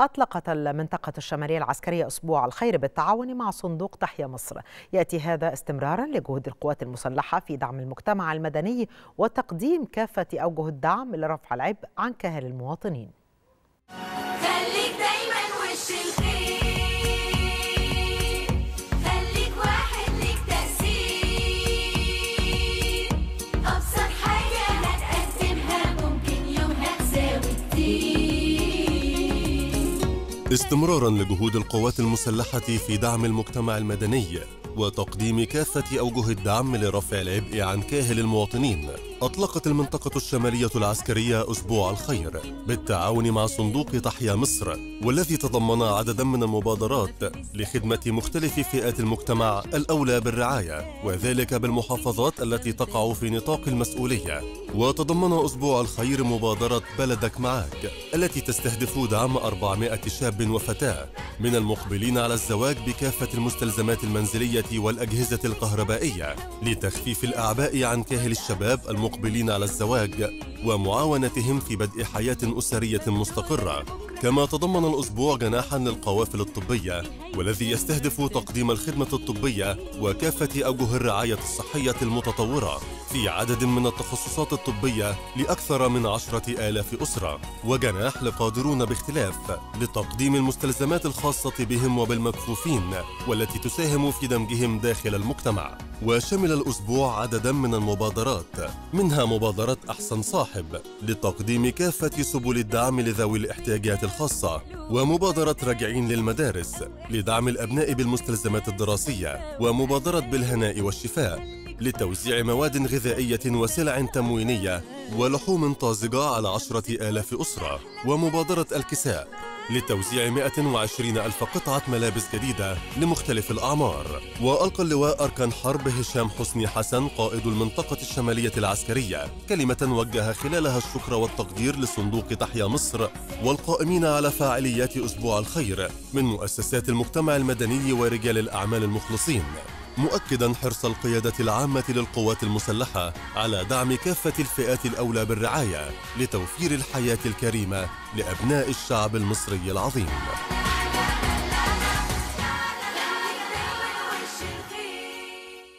أطلقت المنطقة الشمالية العسكرية أسبوع الخير بالتعاون مع صندوق تحيا مصر. يأتي هذا استمرارا لجهود القوات المسلحة في دعم المجتمع المدني وتقديم كافة أوجه الدعم لرفع العبء عن كاهل المواطنين. استمرارا لجهود القوات المسلحة في دعم المجتمع المدني وتقديم كافة أوجه الدعم لرفع العبء عن كاهل المواطنين أطلقت المنطقة الشمالية العسكرية أسبوع الخير بالتعاون مع صندوق تحيا مصر والذي تضمن عددا من المبادرات لخدمة مختلف فئات المجتمع الأولى بالرعاية وذلك بالمحافظات التي تقع في نطاق المسؤولية. وتضمن أسبوع الخير مبادرة بلدك معاك التي تستهدف دعم 400 شاب وفتاة من المقبلين على الزواج بكافة المستلزمات المنزلية والأجهزة الكهربائية لتخفيف الأعباء عن كاهل الشباب المقبلين على الزواج ومعاونتهم في بدء حياة أسرية مستقرة. كما تضمن الأسبوع جناحا للقوافل الطبية والذي يستهدف تقديم الخدمة الطبية وكافة أوجه الرعاية الصحية المتطورة في عدد من التخصصات الطبية لأكثر من عشرة آلاف أسرة. وجناح لقادرون باختلاف لتقديم المستلزمات الخاصة بهم وبالمكفوفين والتي تساهم في دمجهم داخل المجتمع. وشمل الأسبوع عددا من المبادرات منها مبادرة أحسن صاحب لتقديم كافة سبل الدعم لذوي الاحتياجات الخاصة. ومبادرة راجعين للمدارس لدعم الأبناء بالمستلزمات الدراسية ومبادرة بالهناء والشفاء لتوزيع مواد غذائية وسلع تموينية ولحوم طازجة على عشرة آلاف أسرة ومبادرة الكساء لتوزيع 120 ألف قطعة ملابس جديدة لمختلف الأعمار. وألقى اللواء أركان حرب هشام حسني حسن قائد المنطقة الشمالية العسكرية كلمة وجه خلالها الشكر والتقدير لصندوق تحيا مصر والقائمين على فاعليات أسبوع الخير من مؤسسات المجتمع المدني ورجال الأعمال المخلصين. مؤكدا حرص القيادة العامة للقوات المسلحة على دعم كافة الفئات الأولى بالرعاية لتوفير الحياة الكريمة لأبناء الشعب المصري العظيم.